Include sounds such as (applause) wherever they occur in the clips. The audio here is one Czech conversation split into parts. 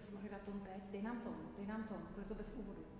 Si mohli dát tom teď? Dej nám tom, dej nám tom, bude to bez úvodu.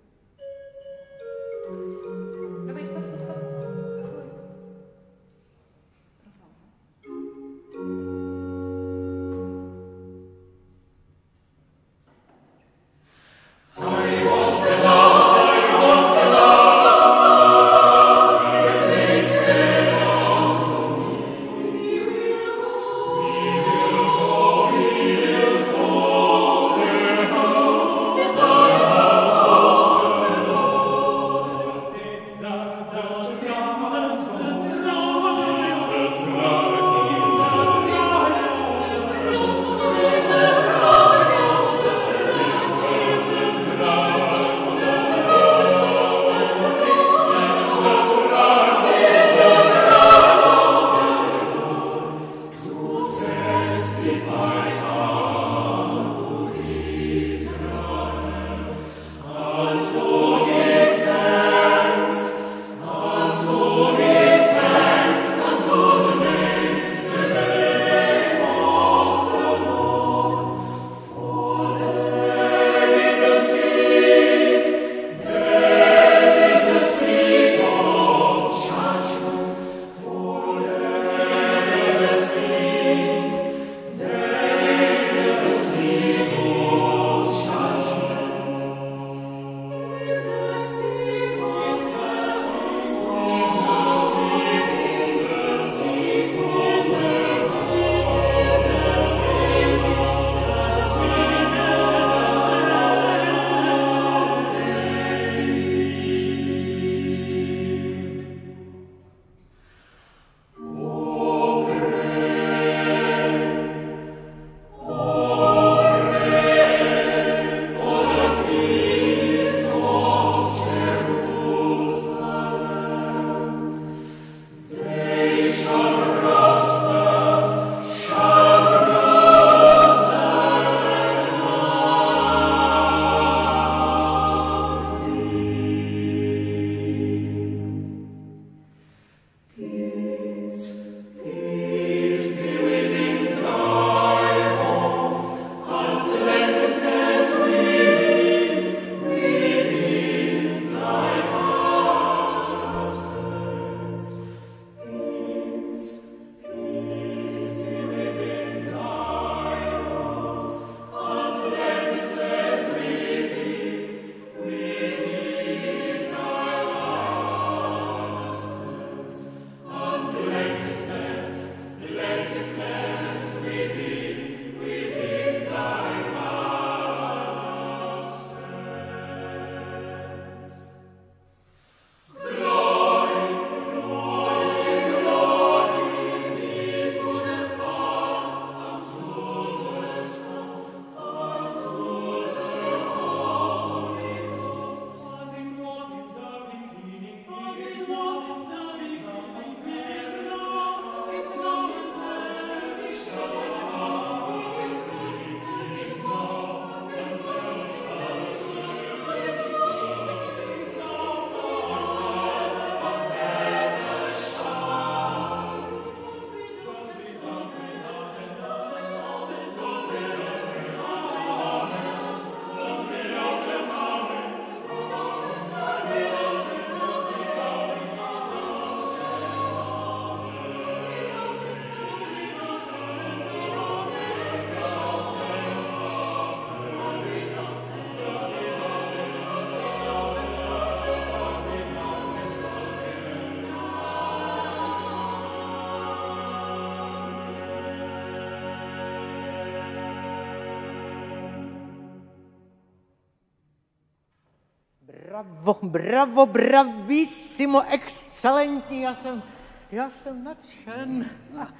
Bravo, bravo, bravissimo, excelentní, já jsem, já jsem nadšen.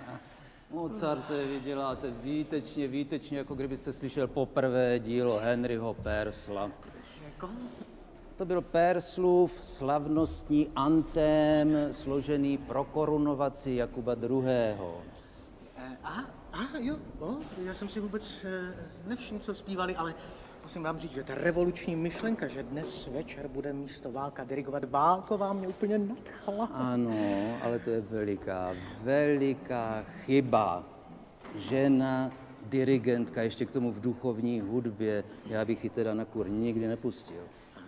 (laughs) Mozarte, vy děláte výtečně, výtečně, jako kdybyste slyšel poprvé dílo Henryho Persla. Jako? To byl Perslův slavnostní antém složený pro korunovaci Jakuba II. Eh, A, a jo, o, já jsem si vůbec eh, nevšiml, co zpívali, ale musím vám říct, že ta revoluční myšlenka, že dnes večer bude místo válka dirigovat válková, mě úplně nadchla. Ano, ale to je veliká, veliká chyba. Žena dirigentka, ještě k tomu v duchovní hudbě. Já bych ji teda na kur nikdy nepustil.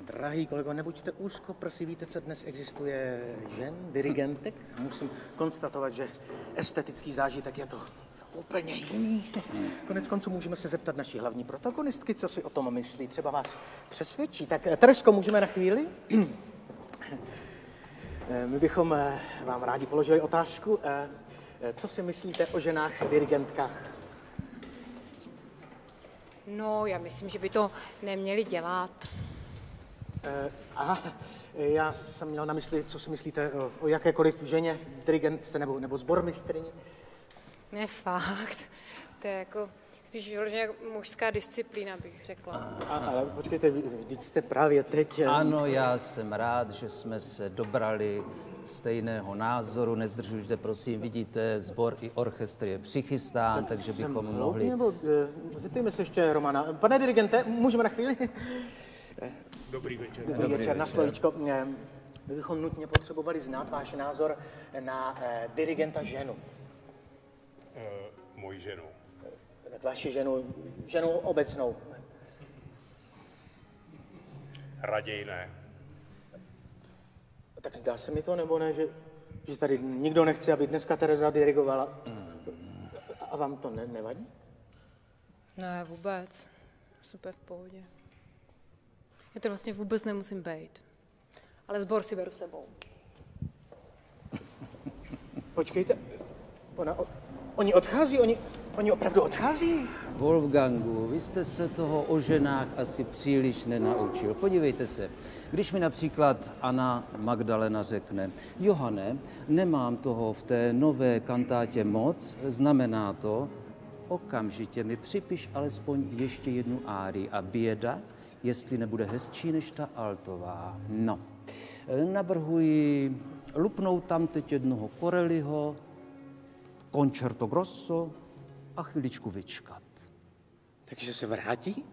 Drahý kolego, nebuďte úzkoprsí, víte, co dnes existuje žen, dirigentek? Musím konstatovat, že estetický zážitek je to úplně jiný. Konec konců můžeme se zeptat naší hlavní protagonistky, co si o tom myslí. Třeba vás přesvědčí. Tak eh, Teresko, můžeme na chvíli? Eh, My bychom eh, vám rádi položili otázku. Co si myslíte o ženách dirigentkách? No, já myslím, že by to neměli dělat. Eh, Aha, já jsem měl na mysli, co si myslíte o, o jakékoliv ženě, dirigentce nebo, nebo zbormistrině. Ne, fakt. To je jako spíš vyloženě mužská disciplína, bych řekla. A, ale počkejte, vy- vždyť jste právě teď... eh, Ano, já jsem rád, že jsme se dobrali stejného názoru. Nezdržujte, prosím, vidíte, sbor i orchestr je přichystán, takže jsem bychom hloupý, mohli... Nebo, eh, zeptejme se ještě Romana. Pane dirigente, můžeme na chvíli? Dobrý večer. Dobrý, Dobrý večer, na slovíčko. Eh, My bychom nutně potřebovali znát váš názor na eh, dirigenta ženu. Uh, moji ženu. Tak vaši ženu, ženu obecnou. Raději ne. Tak zdá se mi to, nebo ne, že, že tady nikdo nechce, aby dneska Tereza dirigovala. A vám to ne, nevadí? Ne, vůbec. Super v pohodě. Já to vlastně vůbec nemusím být. Ale sbor si beru sebou. Počkejte, ona, oni odchází, oni, oni opravdu odchází? Wolfgangu, vy jste se toho o ženách asi příliš nenaučil. Podívejte se, když mi například Anna Magdalena řekne, Johane, nemám toho v té nové kantátě moc, znamená to, okamžitě mi připiš alespoň ještě jednu árii a běda, jestli nebude hezčí než ta altová. No, navrhuji lupnout tam teď jednoho Corelliho, Concerto Grosso a chviličku vyčkat. Takže se vrátí?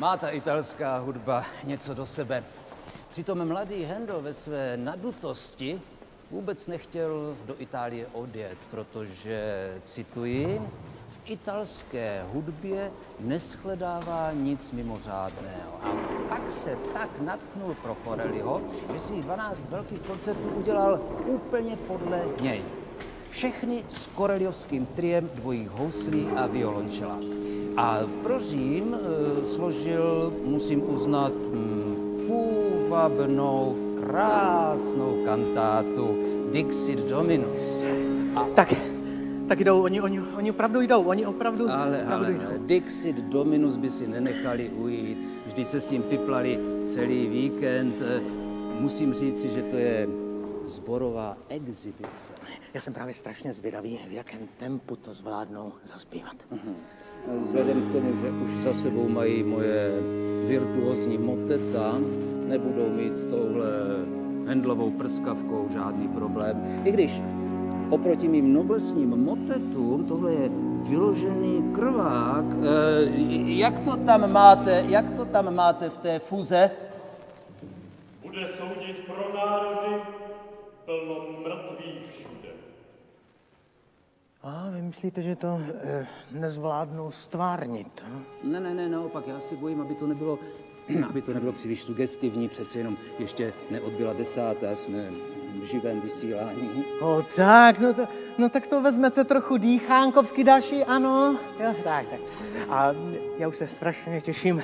Má ta italská hudba něco do sebe. Přitom mladý Handel ve své nadutosti vůbec nechtěl do Itálie odjet, protože, cituji, v italské hudbě neschledává nic mimořádného. A pak se tak natchnul pro Corelliho, že svých 12 velkých koncertů udělal úplně podle něj. Všechny s koreliovským triem dvojích houslí a violončela. A pro Řím e, složil, musím uznat, mm, půvabnou, krásnou kantátu Dixit Dominus. Tak, tak jdou, oni, oni, oni opravdu jdou, oni opravdu, Ale, opravdu ale, jdou. Dixit Dominus by si nenechali ujít. Vždyť se s tím piplali celý víkend. Musím říci, že to je zborová exibice. Já jsem právě strašně zvědavý, v jakém tempu to zvládnou zaspívat. Vzhledem k tomu, že už za sebou mají moje virtuózní moteta, nebudou mít s touhle hendlovou prskavkou žádný problém. I když oproti mým noblesním motetům tohle je vyložený krvák. E, jak to tam máte, jak to tam máte v té fuze? Bude soudit pro národy plno mrtvých. A vy myslíte, že to eh, nezvládnou stvárnit? hm? Ne, ne, ne, naopak, já si bojím, aby to nebylo, (clears throat) aby to nebylo příliš sugestivní, přece jenom ještě neodbyla desátá, jsme v živém vysílání. O tak, no, to, no tak to vezmete trochu dýchánkovsky další, ano. Jo, tak, tak. A já už se strašně těším.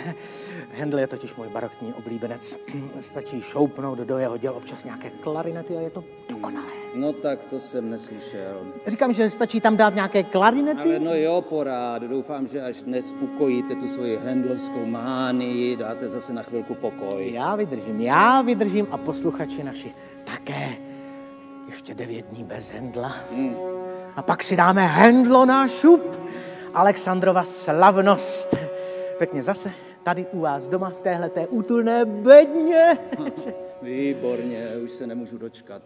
Handel je totiž můj barokní oblíbenec. Stačí šoupnout do jeho děl občas nějaké klarinety a je to dokonalé. No tak to jsem neslyšel. Říkám, že stačí tam dát nějaké klarinety. Ale no jo, porád. Doufám, že až dnes ukojíte tu svoji hendlovskou mánii, dáte zase na chvilku pokoj. Já vydržím, já vydržím a posluchači naši také. Ještě devět dní bez Hendla. A pak si dáme Hendlo na šup. Alexandrova slavnost. Pěkně zase tady u vás doma v téhle té útulné bedně. Výborně, už se nemůžu dočkat.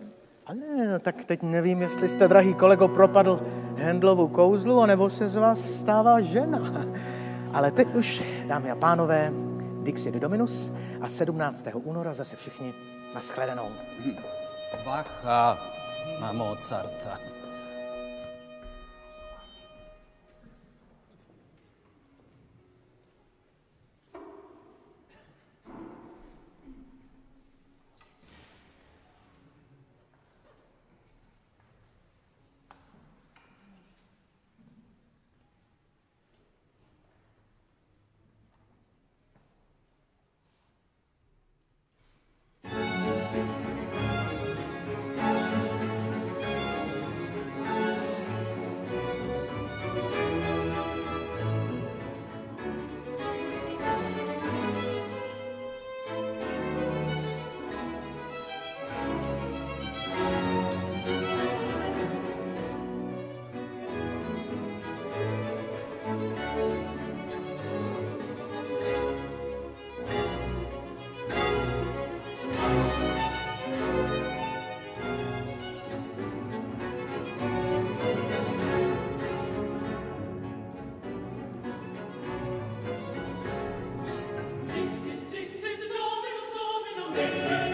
Ale no, tak teď nevím, jestli jste, drahý kolego, propadl Hendlovu kouzlu, anebo se z vás stává žena. (laughs) Ale teď už, dámy a pánové, Dixit Dominus a 17. února zase všichni naschledanou. Bacha na Mozarta. Dixie.